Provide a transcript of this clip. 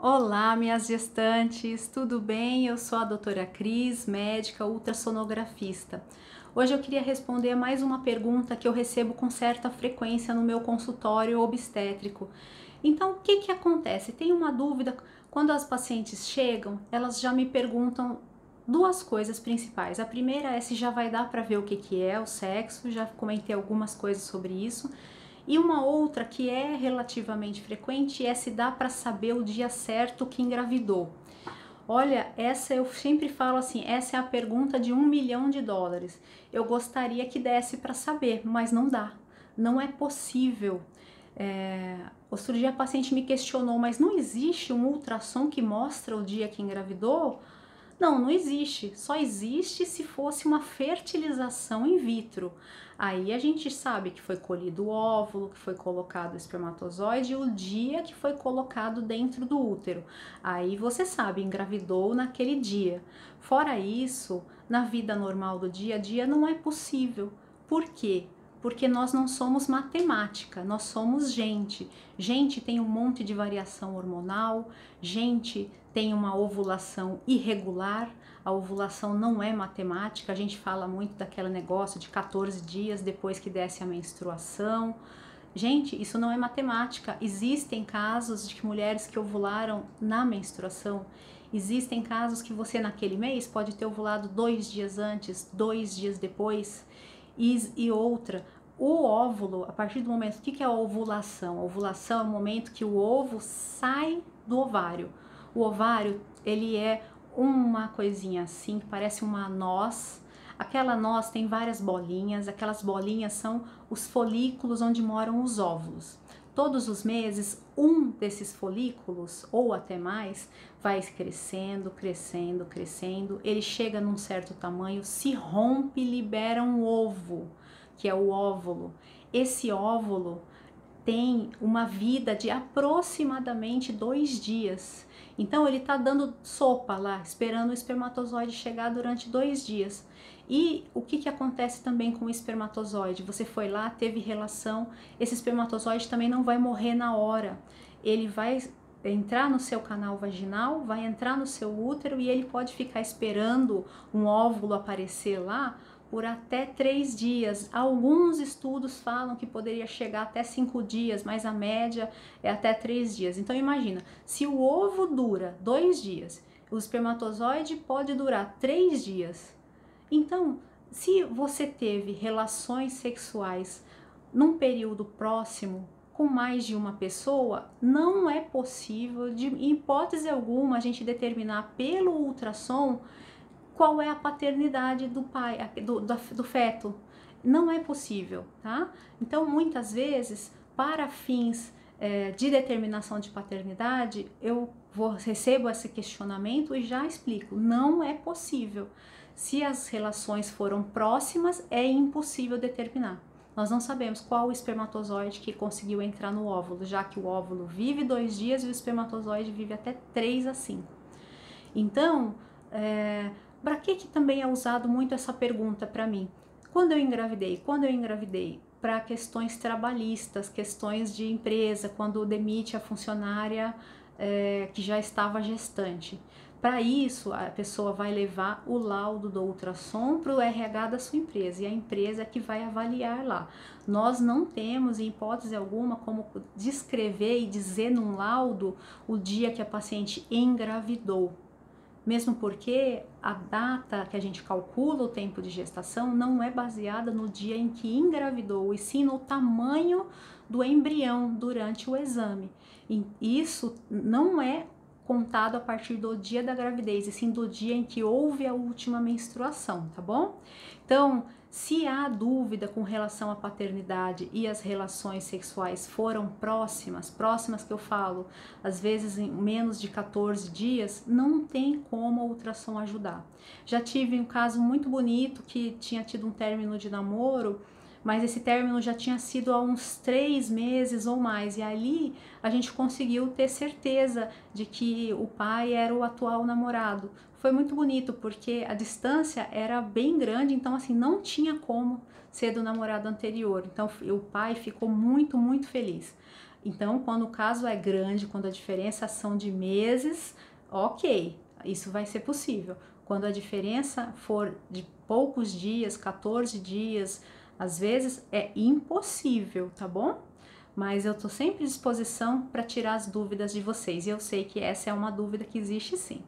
Olá, minhas gestantes, tudo bem? Eu sou a doutora Cris, médica ultrassonografista. Hoje eu queria responder mais uma pergunta que eu recebo com certa frequência no meu consultório obstétrico. Então, o que que acontece? Tem uma dúvida, quando as pacientes chegam, elas já me perguntam duas coisas principais. A primeira é se já vai dar para ver o que que é o sexo, já comentei algumas coisas sobre isso. E uma outra que é relativamente frequente é se dá para saber o dia certo que engravidou. Olha, essa eu sempre falo assim, essa é a pergunta de um milhão de dólares. Eu gostaria que desse para saber, mas não dá, não é possível. É, outro dia a paciente me questionou, mas não existe um ultrassom que mostra o dia que engravidou? Não, não existe. Só existe se fosse uma fertilização in vitro. Aí a gente sabe que foi colhido o óvulo, que foi colocado o espermatozoide e o dia que foi colocado dentro do útero. Aí você sabe, engravidou naquele dia. Fora isso, na vida normal do dia a dia não é possível. Por quê? Porque nós não somos matemática, nós somos gente. Gente tem um monte de variação hormonal, gente tem uma ovulação irregular, a ovulação não é matemática, a gente fala muito daquele negócio de 14 dias depois que desce a menstruação. Gente, isso não é matemática. Existem casos de mulheres que ovularam na menstruação. Existem casos que você naquele mês pode ter ovulado dois dias antes, dois dias depois. E, e outra, o óvulo, a partir do momento, o que, que é a ovulação? A ovulação é o momento que o ovo sai do ovário. O ovário, ele é uma coisinha assim, que parece uma noz. Aquela noz tem várias bolinhas, aquelas bolinhas são os folículos onde moram os óvulos. Todos os meses, um desses folículos, ou até mais, vai crescendo, crescendo, crescendo. Ele chega num certo tamanho, se rompe libera um ovo, que é o óvulo. Esse óvulo tem uma vida de aproximadamente dois dias. Então ele está dando sopa lá, esperando o espermatozoide chegar durante dois dias. E o que, que acontece também com o espermatozoide? Você foi lá, teve relação, esse espermatozoide também não vai morrer na hora. Ele vai entrar no seu canal vaginal, vai entrar no seu útero e ele pode ficar esperando um óvulo aparecer lá por até três dias. Alguns estudos falam que poderia chegar até cinco dias, mas a média é até três dias. Então imagina, se o ovo dura dois dias, o espermatozoide pode durar três dias. Então, se você teve relações sexuais num período próximo com mais de uma pessoa, não é possível, de em hipótese alguma, a gente determinar pelo ultrassom qual é a paternidade do pai, do, do, do feto. Não é possível, tá? Então, muitas vezes, para fins é, de determinação de paternidade, eu vou, recebo esse questionamento e já explico. Não é possível. Se as relações foram próximas, é impossível determinar. Nós não sabemos qual o espermatozoide que conseguiu entrar no óvulo, já que o óvulo vive dois dias e o espermatozoide vive até três a cinco. Então, é, para que, que também é usado muito essa pergunta para mim? Quando eu engravidei? Quando eu engravidei? Para questões trabalhistas, questões de empresa, quando demite a funcionária é, que já estava gestante. Para isso, a pessoa vai levar o laudo do ultrassom para o RH da sua empresa e a empresa é que vai avaliar lá. Nós não temos, em hipótese alguma, como descrever e dizer num laudo o dia que a paciente engravidou mesmo porque a data que a gente calcula o tempo de gestação não é baseada no dia em que engravidou, e sim no tamanho do embrião durante o exame. E isso não é contado a partir do dia da gravidez, e sim do dia em que houve a última menstruação, tá bom? Então, se há dúvida com relação à paternidade e as relações sexuais foram próximas, próximas que eu falo, às vezes em menos de 14 dias, não tem como a ultrassom ajudar. Já tive um caso muito bonito que tinha tido um término de namoro mas esse término já tinha sido há uns três meses ou mais, e ali a gente conseguiu ter certeza de que o pai era o atual namorado. Foi muito bonito porque a distância era bem grande, então assim não tinha como ser do namorado anterior. Então o pai ficou muito, muito feliz. Então, quando o caso é grande, quando a diferença são de meses, ok, isso vai ser possível. Quando a diferença for de poucos dias, 14 dias, às vezes é impossível, tá bom? Mas eu tô sempre à disposição para tirar as dúvidas de vocês e eu sei que essa é uma dúvida que existe sim.